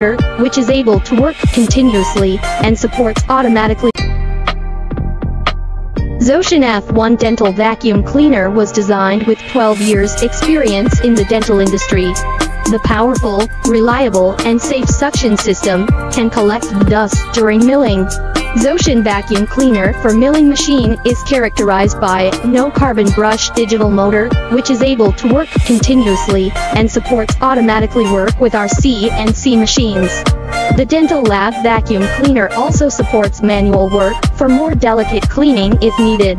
which is able to work continuously and supports automatically. Zotion F1 Dental Vacuum Cleaner was designed with 12 years experience in the dental industry. The powerful, reliable, and safe suction system can collect dust during milling. Zotion Vacuum Cleaner for milling machine is characterized by no carbon brush digital motor, which is able to work continuously and supports automatically work with our CNC machines. The Dental Lab Vacuum Cleaner also supports manual work for more delicate cleaning if needed.